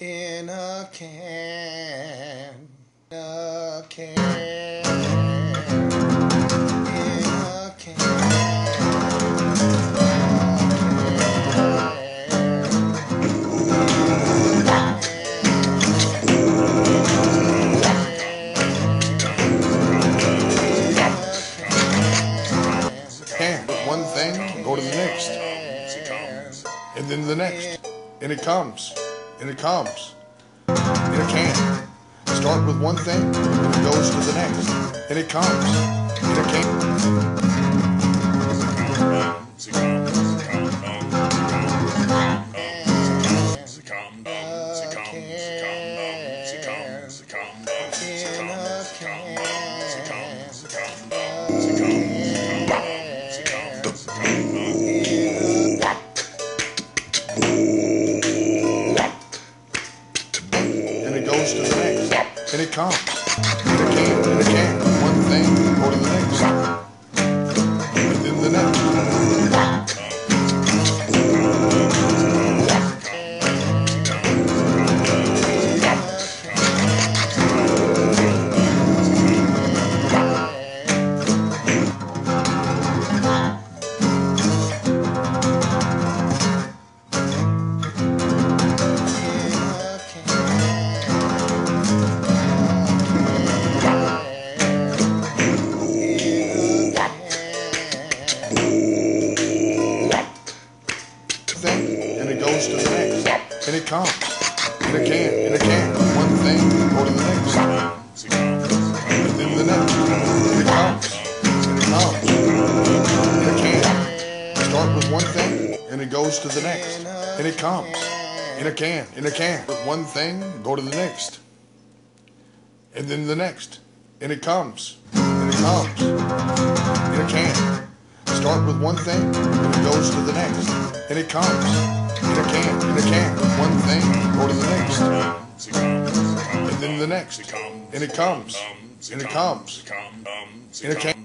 in a can, in a can, in a can. With one thing, go to the next. And then the next. And it comes. And it comes. In a can. Start with one thing, and it goes to the next. And it comes. In a can. Goes to the next. And it comes. In a can. In a can. One thing, goes to the next, and it comes, in a can, in a can, one thing, go to the next, and then the next, and it comes, and it comes, in a can. Start with one thing, and it goes to the next, and it comes, in a can, in a can. With one thing, go to the next, and then the next, and it comes, and it comes, in a can. Start with one thing, and it goes to the next, and it comes, in can, in a can. One thing, go to the next, and then the next, comes, and it comes, and it comes, in a can.